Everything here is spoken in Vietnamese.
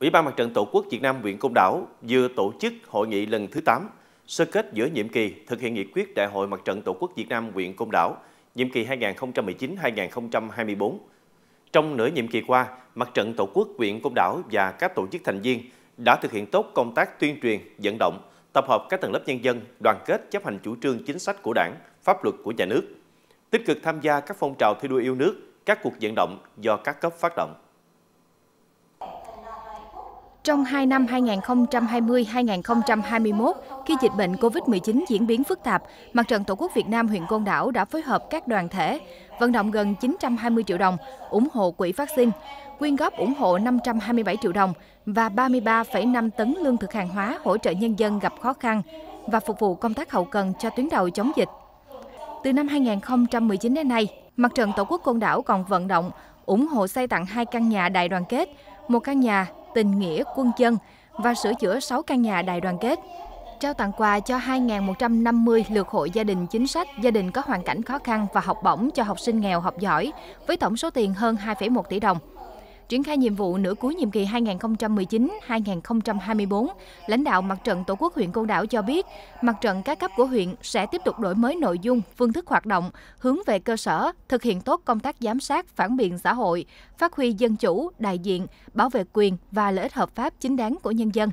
Ủy ban Mặt trận Tổ quốc Việt Nam huyện Côn Đảo vừa tổ chức hội nghị lần thứ 8 sơ kết giữa nhiệm kỳ thực hiện nghị quyết Đại hội Mặt trận Tổ quốc Việt Nam huyện Côn Đảo nhiệm kỳ 2019-2024. Trong nửa nhiệm kỳ qua, Mặt trận Tổ quốc huyện Côn Đảo và các tổ chức thành viên đã thực hiện tốt công tác tuyên truyền, vận động, tập hợp các tầng lớp nhân dân đoàn kết chấp hành chủ trương chính sách của Đảng, pháp luật của nhà nước, tích cực tham gia các phong trào thi đua yêu nước, các cuộc vận động do các cấp phát động. Trong 2 năm 2020-2021, khi dịch bệnh COVID-19 diễn biến phức tạp, Mặt trận Tổ quốc Việt Nam huyện Côn Đảo đã phối hợp các đoàn thể, vận động gần 920 triệu đồng, ủng hộ quỹ vaccine, quyên góp ủng hộ 527 triệu đồng và 33,5 tấn lương thực hàng hóa hỗ trợ nhân dân gặp khó khăn và phục vụ công tác hậu cần cho tuyến đầu chống dịch. Từ năm 2019 đến nay, Mặt trận Tổ quốc Côn Đảo còn vận động ủng hộ xây tặng hai căn nhà đại đoàn kết, một căn nhà tình nghĩa quân dân và sửa chữa 6 căn nhà đại đoàn kết. Trao tặng quà cho 2.150 lượt hội gia đình chính sách, gia đình có hoàn cảnh khó khăn và học bổng cho học sinh nghèo học giỏi với tổng số tiền hơn 2,1 tỷ đồng. Triển khai nhiệm vụ nửa cuối nhiệm kỳ 2019-2024, lãnh đạo Mặt trận Tổ quốc huyện Côn Đảo cho biết, mặt trận các cấp của huyện sẽ tiếp tục đổi mới nội dung, phương thức hoạt động, hướng về cơ sở, thực hiện tốt công tác giám sát, phản biện xã hội, phát huy dân chủ, đại diện, bảo vệ quyền và lợi ích hợp pháp chính đáng của nhân dân.